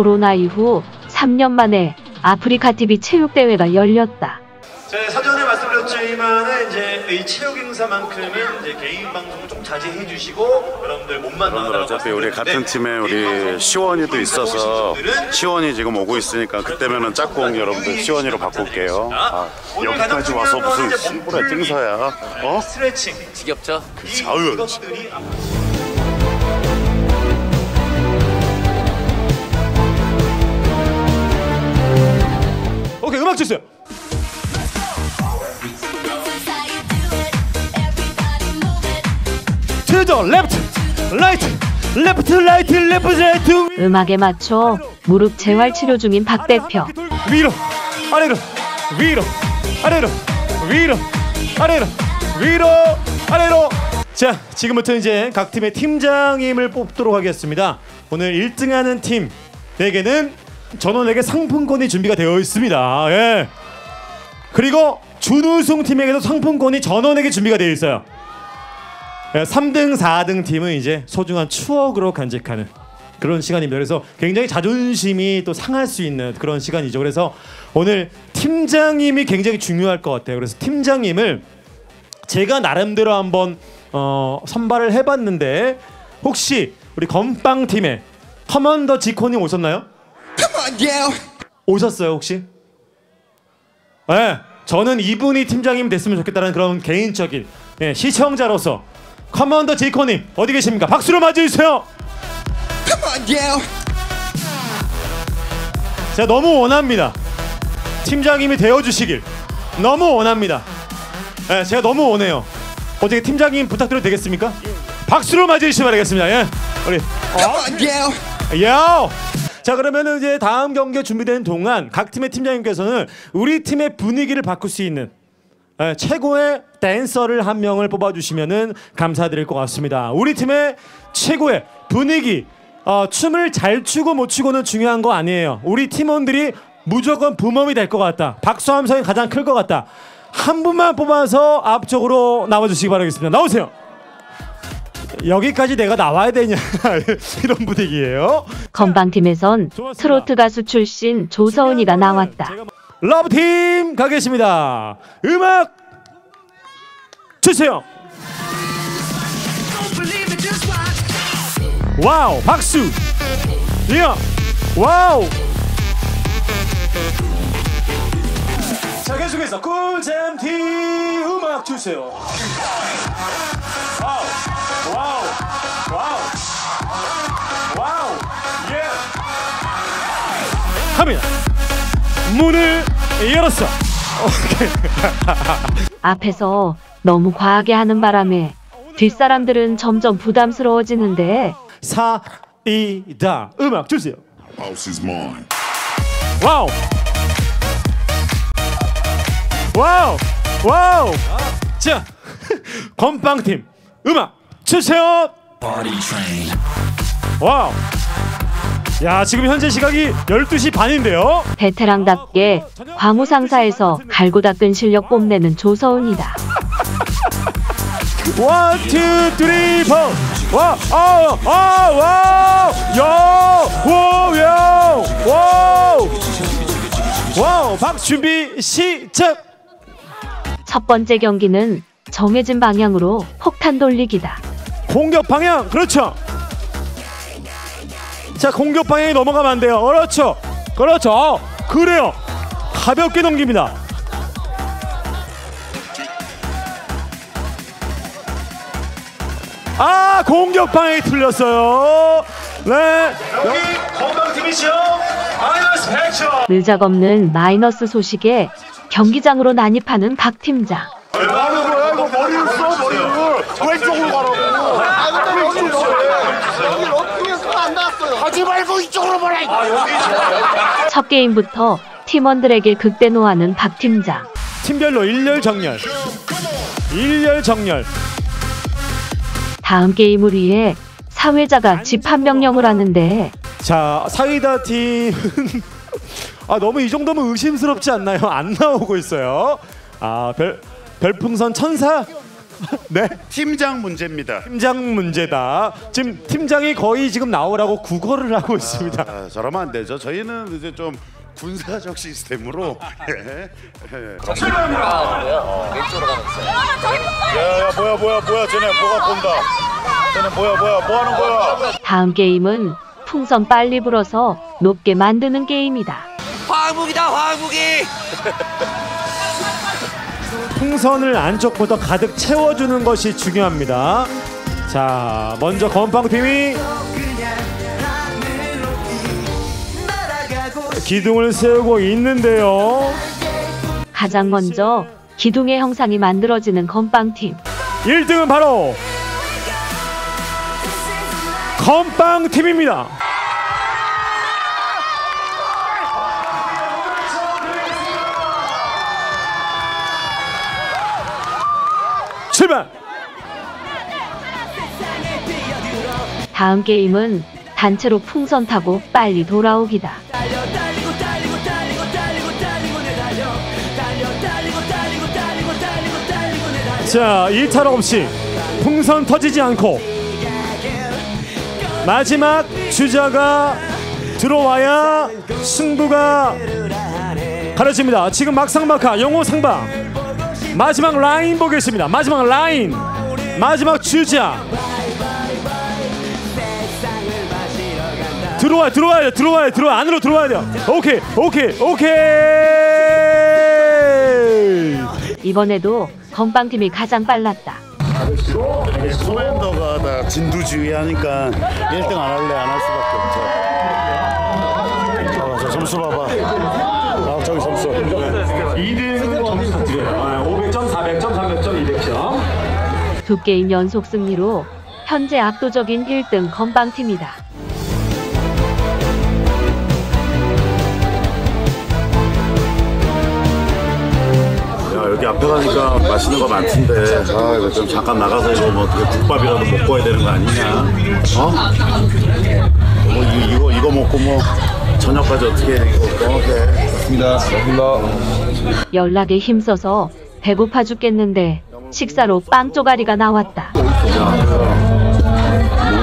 코로나 이후 3년 만에 아프리카 TV 체육대회가 열렸다. 제가 사전에 말씀드렸지만은 이제 이 체육 행사만큼은 이제 개인 방송 좀 자제해 주시고 여러분들 몸만 여러분들 나가라고 어차피 우리 같은 팀에 우리 시원이도 있어서 시원이 지금 오고 있으니까 그때면은 짝꿍 여러분들 시원이로 바꿀게요. 아, 여기까지 와서 무슨 몸풀기, 띵서야? 어? 스트레칭 지겹죠? 이 아유, 음악 주세요. The left, right, left, right, left, right. 음악에 맞춰 무릎 재활 치료 중인 박 대표. 위로, 아래로, 위로, 아래로, 위로, 아래로, 위로, 아래로. 자, 지금부터 이제 각 팀의 팀장님을 뽑도록 하겠습니다. 오늘 1등하는 팀에게는 전원에게 상품권이 준비가 되어 있습니다. 예. 그리고 준우승 팀에게도 상품권이 전원에게 준비가 되어 있어요. 예, 3등, 4등 팀은 이제 소중한 추억으로 간직하는 그런 시간입니다. 그래서 굉장히 자존심이 또 상할 수 있는 그런 시간이죠. 그래서 오늘 팀장님이 굉장히 중요할 것 같아요. 그래서 팀장님을 제가 나름대로 한번 어, 선발을 해봤는데 혹시 우리 건빵 팀에 커맨더 지코님 오셨나요? 오셨어요 혹시? 네, 저는 이분이 팀장님 됐으면 좋겠다는 그런 개인적인 예, 시청자로서 커맨더 지코님 어디 계십니까? 박수로 맞이해주세요. 제가 너무 원합니다. 팀장님이 되어주시길 너무 원합니다. 예, 제가 너무 원해요. 어떻게 팀장님 부탁드려도 되겠습니까? 박수로 맞이해주시기 바라겠습니다. 예, 우리 어? 야. 자 그러면은 이제 다음 경기가 준비되는 동안 각 팀의 팀장님께서는 우리 팀의 분위기를 바꿀 수 있는 예, 최고의 댄서를 한 명을 뽑아주시면은 감사드릴 것 같습니다. 우리 팀의 최고의 분위기, 어, 춤을 잘 추고 못 추고는 중요한 거 아니에요. 우리 팀원들이 무조건 붐업이 될 것 같다. 박수 함성이 가장 클 것 같다. 한 분만 뽑아서 앞쪽으로 나와주시기 바라겠습니다. 나오세요. 여기까지 내가 나와야 되냐 이런 분위기예요. 건방팀에선 트로트 가수 출신 조서은이가 나왔다. 러브팀 가겠습니다. 음악 주세요. 와우 박수. 예. 와우. 자 계속해서 꿀잼 팀 음악 주세요. 합니다. 문을 열었어. 앞에서 너무 과하게 하는 바람에 뒷사람들은 점점 부담스러워지는데 사이다 음악 주세요. House is mine. 와우. 와우. 와우. 자, 건빵 팀 음악 주세요. 와우. 야, 지금 현재 시각이 12시 반인데요. 베테랑답게 광우상사에서 갈고 닦은 실력 뽐내는 조서은이다. One, two, three, four. 와, 아, 아, wow. 야, wow, 야, wow. Wow, 박수 준비 시작. 첫 번째 경기는 정해진 방향으로 폭탄 돌리기다. 공격 방향 그렇죠 자 공격 방향이 넘어가면 안 돼요. 그렇죠. 그렇죠. 어, 그래요. 가볍게 넘깁니다. 아 공격 방향이 틀렸어요. 네. 여기 건강팀이시죠? 마이너스 100점. 느작없는 마이너스 소식에 경기장으로 난입하는 각 팀장. 첫 게임부터 팀원들에게 극대노하는 박 팀장. 팀별로 일렬 정렬. 일렬 정렬. 다음 게임을 위해 사회자가 집합 명령을 하는데. 자 사이다 팀은 아 너무 이 정도면 의심스럽지 않나요? 안 나오고 있어요. 아별 별풍선 천사 네. 팀장 문제입니다. 팀장 문제다. 지금 팀장이 거의 지금 나오라고 구걸을 하고 있습니다. 아, 저러면 안 되죠. 저희는 이제 좀 군사적 시스템으로 예. 예. 야야 뭐야 뭐야 뭐야 쟤네 뭐가 본다. 쟤네 뭐야 뭐야 뭐 하는 거야? 다음 게임은 풍선 빨리 불어서 높게 만드는 게임이다. 화학무기다 화학무기 풍선을 안쪽부터 가득 채워주는 것이 중요합니다. 자, 먼저 건빵 팀이 기둥을 세우고 있는데요. 가장 먼저 기둥의 형상이 만들어지는 건빵팀. 1등은 바로 건빵 팀입니다. 출발! 다음 게임은 단체로 풍선 타고 빨리 돌아오기다. 자, 일탈 없이 풍선 터지지 않고 마지막 주자가 들어와야 승부가 가려집니다. 지금 막상막하 영호 상방 마지막 라인 보겠습니다. 마지막 라인 마지막 주자 들어와 들어와야 돼 들어와야 돼 들어와 안으로 들어와야 돼요. 오케이 오케이 오케이 이번에도 건빵팀이 가장 빨랐다. 소맨더가 다 진두지휘하니까 1등 안 할래 안 할 수밖에 없죠. 봐봐 저 점수 봐봐. 아 저기 점수. 2등 점수 드려요. 500점, 400점, 300점, 200점. 두 게임 연속 승리로 현재 압도적인 1등 건빵팀이다. 야 여기 앞에 가니까 맛있는 거 많던데 아 이거 좀 잠깐 나가서 이거 뭐 어떻게 국밥이라도 먹고 와야 되는 거 아니냐 어? 뭐 이거 이거, 이거 먹고 뭐 저녁까지 어떻게 해 이거 뭐 해? 연락에 힘써서 배고파 죽겠는데 식사로 빵 쪼가리가 나왔다. 몸이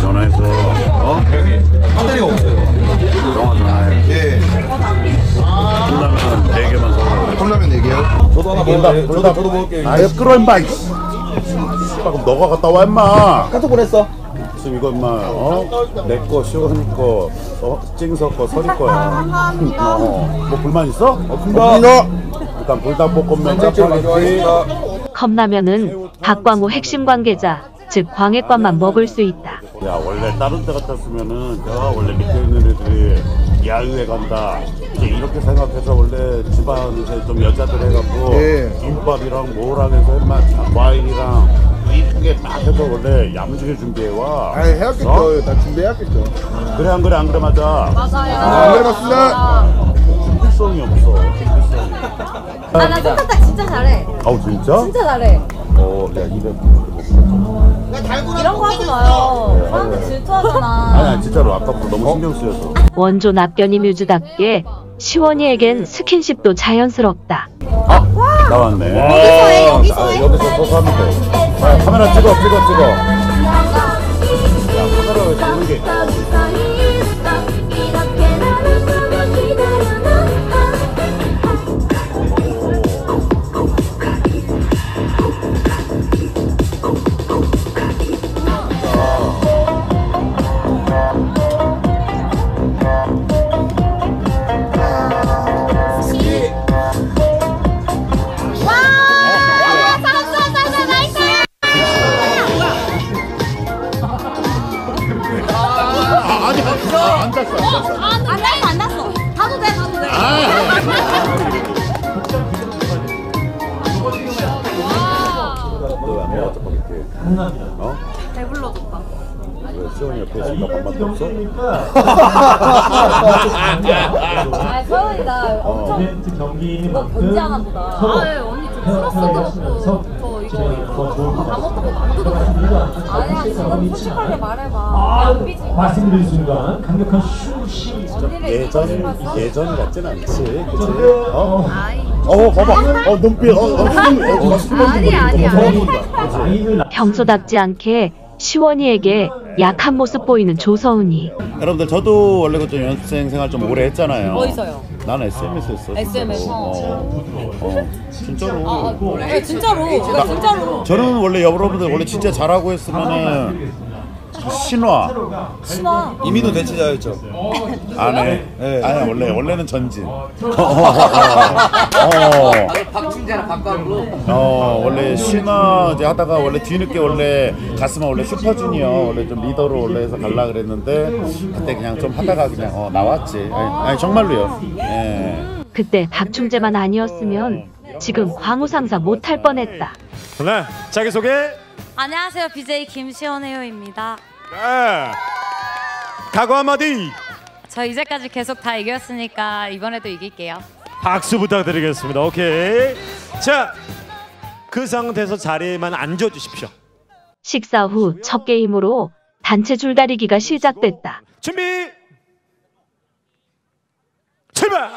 전화해서 어? 배터리가 없어요. 영화 전화해. 예. 컵라면 4개만 사오라고 컵라면 4개요? 저도 하나 먹을게 저도, 저도 먹을게 아예 끌어 임마 이 씨. 그럼 너가 갔다 와 임마. 카톡 보냈어 지금 이거 임마 어? 내 거 시원이 거 어? 찡서 거 서리 거야 어. 뭐 불만 있어? 없습니다 일단 불닭볶음면 짜파게티 컵라면은 박광호 핵심 관계자, 즉 광해관만 먹을 수 있다. 야 원래 다른 데 같았으면은 야 원래 밑에 있는 애들이 야유회 간다 이제 이렇게 생각해서 원래 집안 이제 좀 여자들 해갖고 예. 김밥이랑 뭐랑 해서 인마 과일이랑 이쁘게 딱 해서 원래 야무지게 준비해와 아 해왔겠죠 어? 나 준비해왔겠죠 그래 안 그래 안 그래 맞아 안 그래봤습니다 준비성이 없어 준비성이 아, 나 손바닥 진짜 잘해. 아우 진짜? 진짜 잘해. 어야 이래 이런 거 하지 마요. 사람들 질투하잖아. 아니야 진짜로 아까부터 너무 신경 쓰여서 원조 납변이 뮤즈답게 시원이에겐 스킨십도 자연스럽다. 나왔네. 여기서 해, 여기서 아, 해. 여기서 서서 하면 돼. 아, 카메라 찍어 찍어 찍어 어? 배불러졌다. 왜 시원이 옆에 있으니까 밥맛도 없어? 아, 서연이가 엄청 이거 견제하나 보다. 아, 예, 언니 저 플러스도 없고 저 이거 다 먹고 만두도 먹고. 아니야, 지금 솔직하게 말해봐. 안 삐지. 말씀드린 순간 강력한 슈시 언니를 이기고 예전 같진 않지 그치? 어? 아이, 어 봐봐 어 눈빛 어, 어, 수능, 어, 어, 수능 아니 아니 아니. 평소답지 않게 시원이에게 약한 모습 보이는 조서은이 여러분들 저도 원래 그좀 연습생 생활 좀 오래 했잖아요 어디서요? 나는 SM에서 했어 SM 에서. 어, 어, 진짜로 아, 네, 진짜로. 나 진짜로. 저는 원래 여러분들 원래 진짜 잘하고 했으면은 신화 신화. 이민호 대체자였죠. 안해 네. 아니 원래 원래는 전진 어, 박충재랑 박광으로. 어 원래 신화 이제 하다가 원래 뒤늦게 원래 갔으면 원래 슈퍼주니어 원래 좀 리더로 원래 해서 갈라 그랬는데 그때 그냥 좀 하다가 그냥 어 나왔지 아니, 아니 정말로요 예. 그때 박충재만 아니었으면 지금 광우 상사 못할 뻔했다. 네, 자기 소개. 안녕하세요. BJ 김시원혜요입니다. 네. 각오 한마디. 저 이제까지 계속 다 이겼으니까 이번에도 이길게요. 박수 부탁드리겠습니다. 오케이. 자, 그 상태에서 자리에만 앉아 주십시오. 식사 후 첫 게임으로 단체 줄다리기가 시작됐다. 준비. 출발.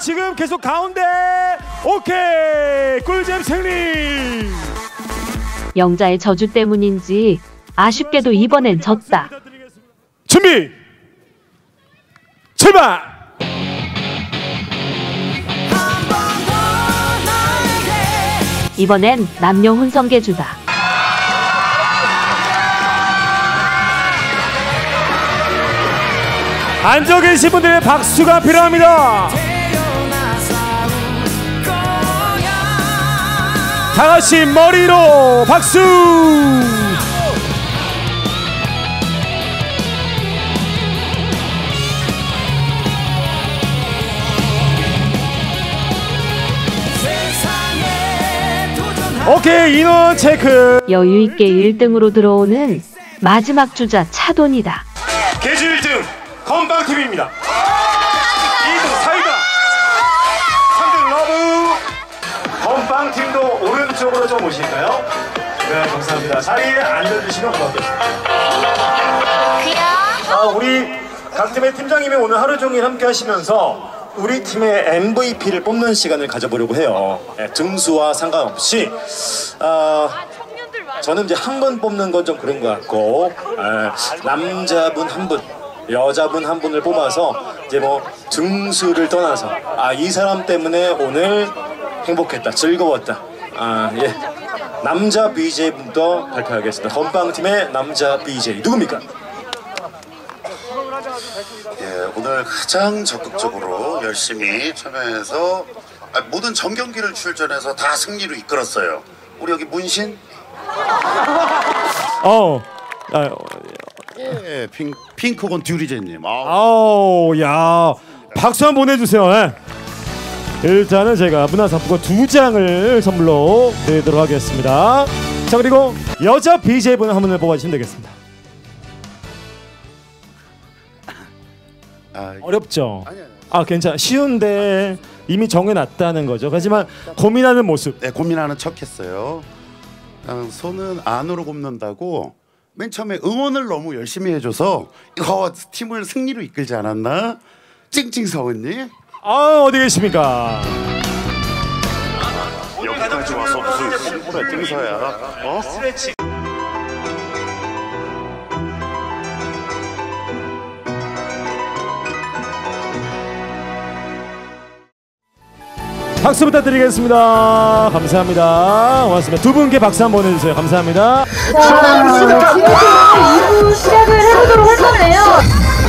지금 계속 가운데. 오케이. 꿀잼 승리. 영자의 저주 때문인지 아쉽게도 이번엔 졌다. 준비. 출발. 이번엔 남녀 혼성계주다. 앉아 계신 분들의 박수가 필요합니다. 다 같이 머리로 박수. 오케이 인원 체크. 여유 있게 1등으로 들어오는 마지막 주자 차돈이다. 개주 1등 건방팀입니다. 2등 사이다. 오른쪽으로 좀 오실까요? 네, 감사합니다. 자리에 앉아주시면 고맙겠습니다. 아, 우리 각 팀의 팀장님이 오늘 하루 종일 함께 하시면서 우리 팀의 MVP를 뽑는 시간을 가져보려고 해요. 네, 등수와 상관없이 아, 저는 이제 한 번 뽑는 건 좀 그런 것 같고 에, 남자분 한 분, 여자분 한 분을 뽑아서 이제 뭐 등수를 떠나서 아 이 사람 때문에 오늘 행복했다, 즐거웠다. 아 예, 남자 BJ 분도 발표하겠습니다. 건빵팀의 남자 BJ 누굽니까? 예, 오늘 가장 적극적으로 열심히 참여해서 아, 모든 전 경기를 출전해서 다 승리로 이끌었어요. 우리 여기 문신? 어. 아, 예, 핑, 핑크건 듀리제님. 아, 아우 야 박수 한번 보내주세요. 예. 일단은 제가 문화상품권 두 장을 선물로 드리도록 하겠습니다. 자 그리고 여자 BJ분 한 분을 뽑아주시면 되겠습니다. 아, 어렵죠? 아니, 아니. 아 괜찮아 쉬운데 이미 정해놨다는 거죠. 하지만 고민하는 모습. 네, 고민하는 척했어요. 아, 손은 안으로 굽는다고 맨 처음에 응원을 너무 열심히 해줘서 이거 팀을 승리로 이끌지 않았나? 찡찡 서은님. 아 어디 계십니까? 여기까지 와서 무슨 신부라 찡서야? 어? 스트레칭. 박수 부탁드리겠습니다. 감사합니다. 고맙습니다. 두 분께 박수 한번 보내주세요. 감사합니다. 자, 지금 2부 시작을 해보도록 할 건데요.